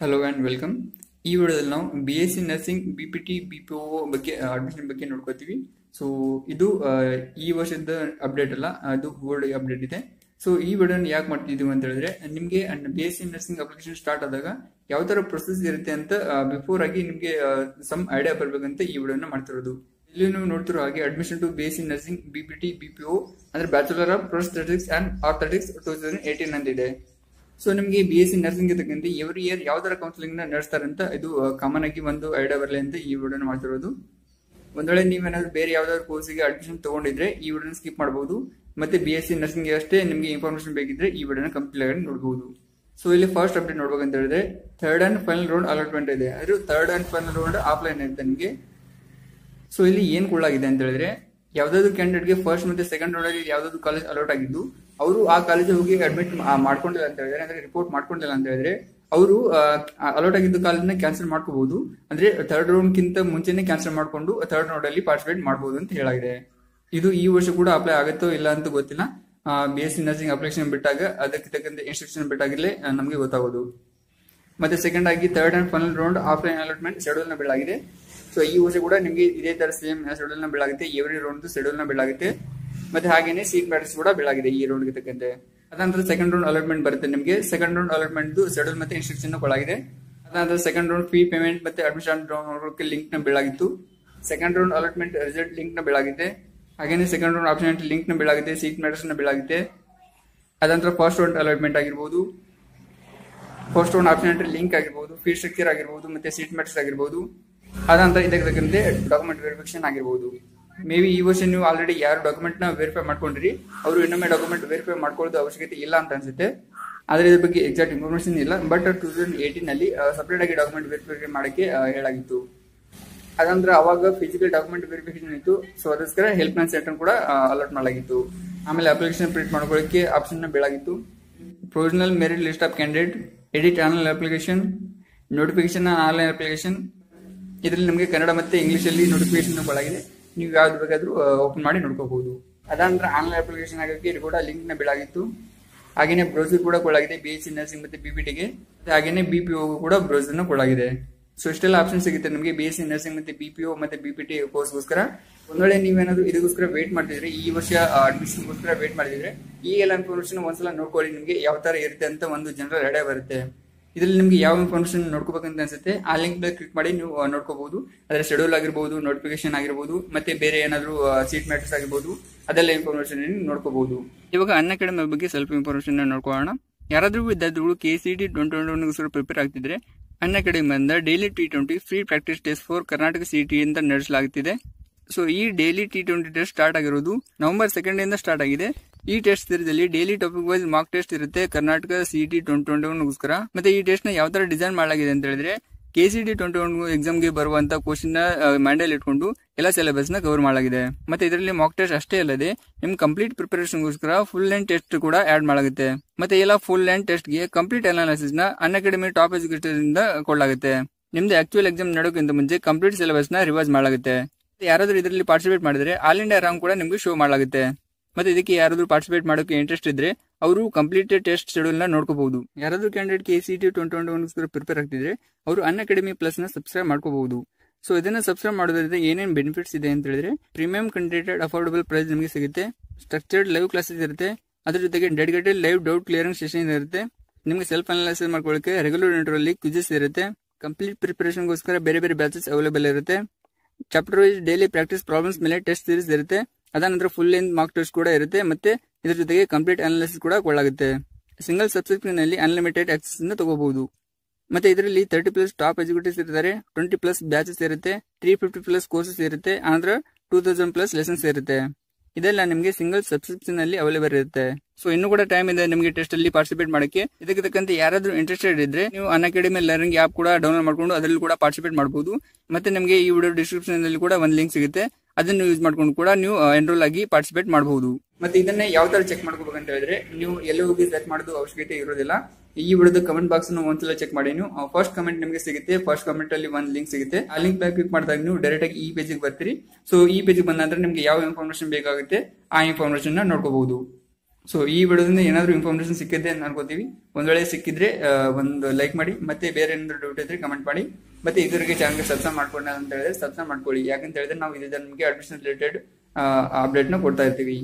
Hello and welcome ಈ ವಿಡಿಯೋದಲ್ಲಿ ನಾವು B S C nursing B P T B P O ಬಗ್ಗೆ admission ಬಗ್ಗೆ ನೋಡ್ಕೋತೀವಿ. ಸೊ ಇದು ಆ, ಈ ವರ್ಷದ ಅಪ್ಡೇಟ್ ಅಲ್ಲ ಅದು ಓಲ್ಡ್ ಅಪ್ಡೇಟ್ ಇದೆ. ಸೊ ಈ ವಿಡಿಯೋನ ಯಾಕೆ ಮಾಡ್ತಿದ್ದೀವಿ ಅಂತ ಹೇಳಿದ್ರೆ ನಿಮಗೆ B S C nursing application start ಆದಾಗ ಯಾವ ತರ ಪ್ರೊಸೆಸ್ ಇರುತ್ತೆ ಅಂತ ಬಿಫೋರ್ ಆಗಿ ನಿಮಗೆ ಸಮ್ ಐಡಿಯಾ ಬರಬೇಕಂತ ಈ ವಿಡಿಯೋನ ಮಾಡ್ತಿರೋದು. ಇಲ್ಲಿ ನೀವು ನೋಡ್ತಿರೋ ಹಾಗೆ admission to B S C nursing B P T B P O ಅಂದ್ರೆ bachelor of prosthetics and orthotics two thousand eighteen ಅಂತ ಇದೆ. ಸೊ ನಿಮಗೆ ಬಿ ಎಸ್ ಸಿ ನರ್ಸಿಂಗ್ ತಕ್ಕಂತೆ ಎವ್ರಿ ಇಯರ್ ಯಾವ್ದಾರ ಕೌನ್ಸಿಲಿಂಗ್ನ ನಡೆಸ್ತಾರಂತ ಇದು ಕಾಮನ್ ಆಗಿ ಒಂದು ಐಡಿಯಾ ಬರಲಿ ಅಂತ ಈ ವಿಡಿಯೋನ ಮಾಡ್ತಿರೋದು. ಒಂದ್ ವೇಳೆ ನೀವೇನಾದ್ರೂ ಬೇರೆ ಯಾವ್ದಾದ್ರು ಕೋರ್ಸಿಗೆ ಅಡ್ಮಿಷನ್ ತಗೊಂಡಿದ್ರೆ ಈ ವಿಡಿಯೋನ ಸ್ಕಿಪ್ ಮಾಡಬಹುದು ಮತ್ತೆ ಬಿ ಎಸ್ ಸಿ ನರ್ಸಿಂಗ್ ಅಷ್ಟೇ ನಿಮಗೆ ಇನ್ಫಾರ್ಮೇಶನ್ ಬೇಕಿದ್ರೆ ಈ ವಿಡಿಯೋನ ಕಂಪ್ಲೀಟ್ ಆಗಿ ನೋಡಬಹುದು ಸೊ ಇಲ್ಲಿ ಫಸ್ಟ್ ಅಪ್ಡೇಟ್ ನೋಡ್ಬೇಕಂತ ಹೇಳಿದ್ರೆ third and final round allotment ಇದೆ. ಅದು third and final round offline ಇರುತ್ತೆ ನಿಮಗೆ. ಸೊ ಇಲ್ಲಿ ಏನ್ ಕೊಡಲಾಗಿದೆ ಅಂತ ಹೇಳಿದ್ರೆ, ಯಾವ್ದಾದ್ರು ಕ್ಯಾಂಡಿಡೇಟ್ಗೆ ಫಸ್ಟ್ ಮತ್ತೆ ಸೆಕೆಂಡ್ ರೌಂಡ್ ಅಲ್ಲಿ ಯಾವ್ದಾದ್ರು ಕಾಲೇಜ್ ಅಲೌಟ್ ಆಗಿದ್ದು ಅವರು ಆ ಕಾಲೇಜ್ ಹೋಗಿ ಅಡ್ಮಿಟ್ ಮಾಡ್ಕೊಂಡಿಲ್ಲ ಅಂತ ಹೇಳಿದ್ರೆ, ಅಂದ್ರೆ ರಿಪೋರ್ಟ್ ಮಾಡ್ಕೊಂಡಿಲ್ಲ ಅಂತ ಹೇಳಿದ್ರೆ, ಅವರು ಅಲರ್ಟ್ ಆಗಿದ್ದ ಕಾಲೇಜ್ನ ಕ್ಯಾನ್ಸಲ್ ಮಾಡ್ಕೋಬಹುದು. ಅಂದ್ರೆ ಥರ್ಡ್ ರೌಂಡ್ ಕಿಂತ ಮುಂಚೆನೆ ಕ್ಯಾನ್ಸಲ್ ಮಾಡ್ಕೊಂಡು ಥರ್ಡ್ ರೌಂಡ್ ಅಲ್ಲಿ ಪಾರ್ಟಿಸಿಪೇಟ್ ಮಾಡಬಹುದು ಅಂತ ಹೇಳಾಗಿದೆ. ಇದು ಈ ವರ್ಷ ಕೂಡ ಅಪ್ಲೈ ಆಗುತ್ತೋ ಇಲ್ಲ ಅಂತ ಗೊತ್ತಿಲ್ಲ. B S C nursing application ಬಿಟ್ಟಾಗ ಅದಕ್ಕೆ ತಕ್ಕಂತೆ ಇನ್ಸ್ಟ್ರಕ್ಷನ್ ಬಿಟ್ಟಾಗಲೇ ನಮಗೆ ಗೊತ್ತಾಗೋದು. ಮತ್ತೆ ಸೆಕೆಂಡ್ ಆಗಿ third and final round offline allotment ಶೆಡ್ಯೂಲ್ನ ಬೀಳಾಗಿದೆ. ಸೊ ಈ ವರ್ಷ ಕೂಡ ನಿಮಗೆ ಇದೇ ತರ ಸೇಮ್ ಶೆಡ್ಯೂಲ್ನ ಬೀಳಾಗುತ್ತೆ. ಎವ್ರಿ ರೌಂಡ್ ಶೆಡ್ಯೂಲ್ನ ಬೀಳಾಗುತ್ತೆ. ಮತ್ತೆ ಹಾಗೇನೆ ಸೀಟ್ ಮ್ಯಾಟರ್ಸ್ ಕೂಡ ಬೀಳಾಗಿದೆ ಈ ರೌಂಡ್ಗೆ ತಕ್ಕಂತೆ. ಅದಾದ್ರೆ ಸೆಕೆಂಡ್ ರೌಂಡ್ ಅಲಾಟ್ಮೆಂಟ್ ಬರುತ್ತೆ ನಿಮಗೆ. ಸೆಕೆಂಡ್ ರೌಂಡ್ ಅಲಾಟ್ಮೆಂಟ್ ಶೆಡ್ಯೂಲ್ ಮತ್ತೆ ಇನ್ಸ್ಟ್ರಕ್ಷನ್ ಕೊಡಲಾಗಿದೆ. ಅದಾದ್ರೆ ಸೆಕೆಂಡ್ ರೌಂಡ್ ಫೀ ಪೇಮೆಂಟ್ ಮತ್ತೆ ಅಡ್ಮಿಷನ್ ಲಿಂಕ್ನ ಬೀಳಾಗಿತ್ತು. ಸೆಕೆಂಡ್ ರೌಂಡ್ ಅಲಾಟ್ಮೆಂಟ್ ರಿಸಲ್ಟ್ ಲಿಂಕ್ನ ಬೀಳಾಗಿದೆ. ಹಾಗೇನೆ ಸೆಕೆಂಡ್ ರೌಂಡ್ ಆಪ್ಷನ್ ಲಿಂಕ್ನ ಬೀಳಾಗಿದೆ ಸೀಟ್ ಮ್ಯಾಟರ್ಸ್ನ ಬೀಳಾಗಿದೆ. ಅದಂತರ ಫಸ್ಟ್ ರೌಂಡ್ ಅಲಾಟ್ಮೆಂಟ್ ಆಗಿರ್ಬೋದು. ಫಸ್ಟ್ ರೌಂಡ್ ಆಪ್ಷನ್ ಲಿಂಕ್ ಆಗಿರ್ಬೋದು ಫೀ ಸ್ಟ್ರಕ್ಚರ್ ಆಗಿರ್ಬೋದು, ಮತ್ತೆ ಸೀಟ್ ಮ್ಯಾಟರ್ಸ್ ಆಗಿರ್ಬೋದು. ಅದಂತರ ಇದಕ್ಕೆ ತಕ್ಕಂತೆ ಡಾಕ್ಯುಮೆಂಟ್ ವೆರಿಫಿಕೇಶನ್ ಆಗಿರ್ಬೋದು. ಮೇ ಬಿ ಈ ವರ್ಷ ನೀವು ಆಲ್ರೆಡಿ ಯಾರು ಡಾಕ್ಯುಮೆಂಟ್ನ ವೆರಿಫೈ ಮಾಡ್ಕೊಂಡ್ರಿ, ಅವರು ಇನ್ನೊಮ್ಮೆ ಡಾಕ್ಯುಮೆಂಟ್ ವೆರಿಫೈ ಮಾಡ್ಕೊಳ್ಳೋದು ಅವಶ್ಯಕತೆ ಇಲ್ಲ ಅಂತ ಅನ್ಸುತ್ತೆ. ಆದ್ರೆ ಇದ್ರ ಬಗ್ಗೆ ಎಕ್ಸಾಕ್ಟ್ ಇನ್ಫಾರ್ಮೇಶನ್ ಇಲ್ಲ ಬಟ್ ಟೂ ತೌಸಂಡ್ ಏಟೀನ್ ಅಲ್ಲಿ ಸಪರೇಟ್ ಆಗಿ ಡಾಕ್ಯುಮೆಂಟ್ ವೆರಿಫೈ ಮಾಡಕ್ಕೆ ಹೇಳಾಗಿತ್ತು. ಅದಂದ್ರೆ ಅವಾಗ ಫಿಸಿಕಲ್ ಡಾಕ್ಯುಮೆಂಟ್ ವೆರಿಫಿಕೇಶನ್ ಇತ್ತು ಸೊ ಅದಕ್ಕೋಸ್ಕರ ಹೆಲ್ಪ್ ಲೈನ್ ಸೆಂಟರ್ ಕೂಡ ಅಲರ್ಟ್ ಮಾಡಲಾಗಿತ್ತು. ಆಮೇಲೆ ಅಪ್ಲಿಕೇಶನ್ ಪ್ರಿಂಟ್ ಮಾಡ್ಕೊಳ್ಳಕ್ಕೆ option ಬೀಳಾಗಿತ್ತು. Provisional merit list of candidate edit online application notification online application ಇದರಲ್ಲಿ ನಿಮಗೆ ಕನ್ನಡ ಮತ್ತೆ ಇಂಗ್ಲಿಷ್ ಅಲ್ಲಿ ನೋಟಿಫಿಕೇಶನ್ ಕೊಡಲಾಗಿದೆ. ನೀವು ಯಾವ್ದು ಬೇಕಾದ್ರೂ ಓಪನ್ ಮಾಡಿ ನೋಡ್ಕೋಬಹುದು ಅದಾದ್ರೆ ಆನ್ಲೈನ್ ಅಪ್ಲಿಕೇಶನ್ ಆಗೋಕ್ಕೆ ಇದು ಕೂಡ ಲಿಂಕ್ನ ಹಾಗೆಯೇ ಹಾಗೇನೆ ಬ್ರೌಸರ್ ಕೂಡ ಕೊಡಲಾಗಿದೆ ಬಿ ಎಸ್ ಸಿ ನರ್ಸಿಂಗ್ ಮತ್ತೆ ಟಿಗೆ ಹಾಗೇನೆ ಬಿ ಪಿ ಕೂಡ ಬ್ರೌಸರ್ ಕೊಡಲಾಗಿದೆ. ಸೊ ಇಷ್ಟೆಲ್ಲ ಆಪ್ಷನ್ ಸಿಗುತ್ತೆ ನಿಮಗೆ ಬಿ ಎಸ್ ಸಿ ನರ್ಸಿಂಗ್ ಮತ್ತೆ ಬಿ ಪಿ ಒ ಮತ್ತೆ ಬಿ ಪಿ ಟಿ ಕೋರ್ಸ್ಗೋಸ್ಕರ ಒಂದ್ ವೇಳೆ ನೀವೇನಾದ್ರು ಇದಕ್ಕೋಸ್ಕರ ವೇಟ್ ಮಾಡ್ತಿದ್ರೆ, ಈ ವರ್ಷ ಅಡ್ಮಿಷನ್ಗೋಸ್ಕರ ವೇಟ್ ಮಾಡಿದ್ರೆ ಈ ಎಲ್ಲ ಇನ್ಫಾರ್ಮೇಶನ್ ಒಂದ್ಸಲ ನೋಡ್ಕೊಳ್ಳಿ ನಿಮಗೆ ಯಾವ ತರ ಇರುತ್ತೆ ಅಂತ ಒಂದು ಜನರಲ್ ಐಡಿಯಾ ಬರುತ್ತೆ. ಇದರಲ್ಲಿ ನಿಮ್ಗೆ ಯಾವ ಇನ್ಫಾರ್ಮೇಶನ್ ನೋಡ್ಕೋಬೇಕಂತ ಅನ್ಸುತ್ತೆ, ಆ ಲಿಂಕ್ ಮೇಲೆ ಕ್ಲಿಕ್ ಮಾಡಿ ನೀವು ನೋಡ್ಕೋಬಹುದು. ಅದರ ಶೆಡ್ಯೂಲ್ ಆಗಿರ್ಬೋದು ನೋಟಿಫಿಕೇಶನ್ ಆಗಿರ್ಬೋದು, ಮತ್ತೆ ಬೇರೆ ಏನಾದ್ರು ಸೀಟ್ ಮ್ಯಾಟರ್ಸ್ ಆಗಿರ್ಬೋದು, ಅದೆಲ್ಲ ಇನ್ಫಾರ್ಮೇಶನ್ ನೋಡ್ಕೋಬಹುದು. ಇವಾಗ ಅನ್ನ ಅಕಾಡೆಮಿ ಬಗ್ಗೆ ಸ್ವಲ್ಪ ಇನ್ಫಾರ್ಮೇಶನ್ ನೋಡ್ಕೊಳ್ಳೋಣ. ಯಾರಾದ್ರೂ ವಿದ್ಯಾರ್ಥಿಗಳು ಕೆ ಸಿ ಟಿ ಟ್ವೆಂಟಿ ಸ್ವಲ್ಪ ಪ್ರಿಪೇರ್ ಆಗ್ತಿದ್ರೆ, ಅನ್ನ ಅಕಾಡೆಮಿಯಿಂದ daily T twenty free practice test for Karnataka C T ಅಂತ ನಡೆಸಲಾಗುತ್ತಿದೆ ಸೊ ಈ daily T twenty test start ಆಗಿರೋದು ನವೆಂಬರ್ ಸೆಕೆಂಡ್ ಇಂದ ಸ್ಟಾರ್ಟ್ ಆಗಿದೆ. ಈ ಟೆಸ್ಟ್ ತೀರದಲ್ಲಿ daily topic wise mark test ಇರುತ್ತೆ. Karnataka C T twenty twenty ಒನ್ಗೋಸ್ಕರ ಮತ್ತೆ ಈ ಟೆಸ್ಟ್ನ ಯಾವ ತರ ಡಿಸೈನ್ ಮಾಡಲಾಗಿದೆ ಅಂತ ಹೇಳಿದ್ರೆ K C T twenty one ಎಕ್ಸಾಮ್ಗೆ ಬರುವಂತ ಕ್ವಶನ್ನ ಮೈಂಡಲ್ಲಿ ಇಟ್ಕೊಂಡು ಎಲ್ಲ ಸಿಲೆಬಸ್ನ ಕವರ್ ಮಾಡಲಾಗಿದೆ. ಮತ್ತೆ ಇದರಲ್ಲಿ ಮಾಕ್ ಟೆಸ್ಟ್ ಅಷ್ಟೇ ಅಲ್ಲದೆ, ನಿಮ್ ಕಂಪ್ಲೀಟ್ ಪ್ರಿಪರೇಷನ್ಗೋಸ್ಕರ ಫುಲ್ ಲೆಂತ್ ಟೆಸ್ಟ್ ಕೂಡ ಆಡ್ ಮಾಡಲಾಗುತ್ತೆ. ಮತ್ತೆ ಎಲ್ಲ ಫುಲ್ ಲೆಂತ್ ಟೆಸ್ಟ್ಗೆ ಕಂಪ್ಲೀಟ್ ಅನಾಲಿಸಿಸ್ನ ಅನ್ ಅಕಾಡೆಮಿ ಟಾಪ್ ಎಜುಕೇಟರ್ ಇಂದ ಕೊಡಲಾಗುತ್ತೆ. ನಿಮ್ದು ಆಕ್ಚುಯಲ್ ಎಕ್ಸಾಮ್ ನಡೆಯೋಕ್ಕಿಂತ ಮುಂಚೆ ಕಂಪ್ಲೀಟ್ ಸಿಲೆಬಸ್ನ ರಿವೈಸ್ ಮಾಡಲಾಗುತ್ತೆ. ಯಾರಾದ್ರೂ ಇದರಲ್ಲಿ ಪಾರ್ಟಿಸಿಪೇಟ್ ಮಾಡಿದ್ರೆ ಆಲ್ ಇಂಡಿಯಾ ರ್ಯಾಂಕ್ ಕೂಡ ನಿಮ್ಗೆ ಶೋ ಮಾಡಲಾಗುತ್ತೆ. ಮತ್ತೆ ಇದಕ್ಕೆ ಯಾರಾದರೂ ಪಾರ್ಟಿಸಿಪೇಟ್ ಮಾಡೋಕೆ ಇಂಟ್ರೆಸ್ಟ್ ಇದ್ರೆ ಅವರು ಕಂಪ್ಲೀಟ್ ಟೆಸ್ಟ್ ಶೆಡ್ಯೂಲ್ನ ನೋಡ್ಕೋಬಹುದು. ಯಾರಾದರೂ candidate K C T twenty twenty one prepare ಆಗ್ತಿದ್ರೆ ಅವರು ಅನ್ ಅಕಾಡೆಮಿ ಪ್ಲಸ್ನ ಸಬ್ಸ್ಕ್ರೈಬ್ ಮಾಡ್ಕೋಬಹುದು. ಸೊ ಇದನ್ನ ಸಬ್ಸ್ಕ್ರೈಬ್ ಮಾಡೋದ್ರಿಂದ ಏನೇನು ಬೆನಿಫಿಟ್ಸ್ ಇದೆ ಅಂತ ಹೇಳಿದ್ರೆ ಪ್ರೀಮಿಯಂ ಕಂಟೆಂಟೆಡ್ ಅಫೋರ್ಡಬಲ್ ಪ್ರೈಸ್ ನಿಮಗೆ ಸಿಗುತ್ತೆ. ಸ್ಟ್ರಕ್ಚರ್ಡ್ ಲೈವ್ ಕ್ಲಾಸಸ್ ಇರುತ್ತೆ. ಅದ್ರ ಜೊತೆಗೆ dedicated live doubt clearing session ಇರುತ್ತೆ. ನಿಮಗೆ ಸೆಲ್ಫ್ ಅನಾಲಿಸಿಸ್ ಮಾಡ್ಕೊಳ್ಳೋಕೆ ರೆಗ್ಯುಲರ್ ಇಂಟರ್ವಲ್ಲಿ ಕ್ವಿಜಸ್ ಇರುತ್ತೆ. ಕಂಪ್ಲೀಟ್ ಪ್ರಿಪರೇಷನ್ಗೋಸ್ಕರ ಬೇರೆ ಬೇರೆ ಬ್ಯಾಚಸ್ ಅವೈಲೇಬಲ್ ಇರುತ್ತೆ. Chapter wise daily practice problems ಮೇಲೆ ಟೆಸ್ಟ್ ಸೀರೀಸ್ ಇರುತ್ತೆ. ಅದಾನಂತರ ಫುಲ್ ಲೆಂತ್ ಮಾರ್ಕ್ ಟೆಸ್ಟ್ ಕೂಡ ಇರುತ್ತೆ ಮತ್ತೆ ಇದರ ಜೊತೆಗೆ ಕಂಪ್ಲೀಟ್ ಅನಾಲಿಸಿಸ್ ಕೂಡ ಕೊಡಲಾಗುತ್ತೆ ಸಿಂಗಲ್ ಸಬ್ಸ್ಕ್ರಿಪ್ಷನ್ನಲ್ಲಿ ಅನ್ಲಿಮಿಟೆಡ್ ಆಕ್ಸೆಸ್ ಅನ್ನು ತಗೋಬಹುದು. ಮತ್ತೆ ಇದರಲ್ಲಿ ತರ್ಟಿ ಪ್ಲಸ್ ಟಾಪ್ ಎಜುಕೇಟರ್ಸ್ ಇರ್ತಾರೆ ಟ್ವೆಂಟಿ ಪ್ಲಸ್ ಬ್ಯಾಚಸ್ ಇರುತ್ತೆ ತ್ರೀ ಫಿಫ್ಟಿ ಪ್ಲಸ್ ಕೋರ್ಸಸ್ ಇರುತ್ತೆ, ಆನಂತರ ಟೂ ತೌಸಂಡ್ ಪ್ಲಸ್ ಲೆಸನ್ಸ್ ಇರುತ್ತೆ. ಇದೆಲ್ಲ ನಿಮಗೆ ಸಿಂಗಲ್ ಸಬ್ಸ್ಕ್ರಿಪ್ಷನ್ ಅಲ್ಲಿ ಅವೈಲೇಬಲ್ ಇರುತ್ತೆ. ಸೊ ಇನ್ನು ಕೂಡ ಟೈಮ್ ಇದೆ ನಿಮಗೆ ಟೆಸ್ಟ್ ಅಲ್ಲಿ ಪಾರ್ಟಿಸಿಪೇಟ್ ಮಾಡಕ್ಕೆ. ಇದಕ್ಕೆ ತಕ್ಕಂತೆ ಯಾರಾದ್ರೂ ಇಂಟ್ರೆಸ್ಟೆಡ್ ಇದ್ರೆ ನೀವು ಅನ್ ಅಕಾಡೆಮಿ ಲರ್ನಿಂಗ್ ಆಪ್ ಕೂಡ ಡೌನ್ಲೋಡ್ ಮಾಡ್ಕೊಂಡು ಅದರಲ್ಲಿ ಕೂಡ ಪಾರ್ಟಿಸಿಪೇಟ್ ಮಾಡಬಹುದು ಮತ್ತೆ ನಿಮಗೆ ಈ ವಿಡಿಯೋ ಡಿಸ್ಕ್ರಿಪ್ಷನ್ ಅಲ್ಲಿ ಕೂಡ ಒಂದು ಲಿಂಕ್ ಸಿಗುತ್ತೆ. ಅದನ್ನು ಯೂಸ್ ಮಾಡ್ಕೊಂಡು ಕೂಡ ನೀವು ಎನ್ರೋಲ್ ಆಗಿ ಪಾರ್ಟಿಸಿಪೇಟ್ ಮಾಡಬಹುದು. ಮತ್ತೆ ಇದನ್ನ ಯಾವ ತರ ಚೆಕ್ ಮಾಡ್ಕೋಬೇಕಂತ ಹೇಳಿದ್ರೆ, ನೀವು ಎಲ್ಲಿ ಹೋಗಿ ಚೆಕ್ ಮಾಡೋದು ಅವಶ್ಯಕತೆ ಇರೋದಿಲ್ಲ. ಈ ವಿಡಿಯೋದ ಕಮೆಂಟ್ ಬಾಕ್ಸ್ ಒಂದ್ಸಲ ಚೆಕ್ ಮಾಡಿ ನೀವು. ಫಸ್ಟ್ ಕಮೆಂಟ್ ನಿಮಗೆ ಸಿಗುತ್ತೆ ಫಸ್ಟ್ ಕಮೆಂಟ್ ಅಲ್ಲಿ ಒಂದು ಲಿಂಕ್ ಸಿಗುತ್ತೆ. ಆ ಲಿಂಕ್ ಮೇಲೆ ಕ್ಲಿಕ್ ಮಾಡಿದಾಗ ನೀವು ಡೈರೆಕ್ಟ್ ಆಗಿ ಈ ಪೇಜಿಗೆ ಬರ್ತೀರಿ. ಸೊ ಈ ಪೇಜಿಗೆ ಬಂದ ನಂತರ ನಿಮ್ಗೆ ಯಾವ ಇನ್ಫಾರ್ಮೇಶನ್ ಬೇಕಾಗುತ್ತೆ, ಆ ಇನ್ಫಾರ್ಮೇಶನ್ ನೋಡ್ಕೋಬಹುದು. ಸೊ ಈ ವಿಡಿಯೋದಿಂದ ಏನಾದರೂ ಇನ್ಫಾರ್ಮೇಶನ್ ಸಿಕ್ಕಿದ್ದೆ ಅಂತ ಅನ್ಕೋತೀವಿ ಒಂದ್ ವೇಳೆ ಸಿಕ್ಕಿದ್ರೆ ಒಂದು ಲೈಕ್ ಮಾಡಿ, ಮತ್ತೆ ಬೇರೆ ಏನಾದರೂ ಡೌಟ್ ಇದ್ರೆ ಕಮೆಂಟ್ ಮಾಡಿ. ಮತ್ತೆ ಇದ್ರಿಗೆ ಚಾನಲ್ಗೆ ಸಬ್ಸ್ಕ್ರೈಬ್ ಮಾಡ್ಕೊಂಡ ಅಂತ ಹೇಳಿದ್ರೆ ಸಬ್ಸ್ಕ್ರೈಬ್ ಮಾಡ್ಕೊಳ್ಳಿ. ಯಾಕಂತ ಹೇಳಿದ್ರೆ ನಾವು ಇದರಿಂದ ನಿಮಗೆ ಅಡ್ಮಿಷನ್ ರಿಲೇಟೆಡ್ ಅಪ್ಡೇಟ್ನ ಕೊಡ್ತಾ ಇರ್ತೀವಿ.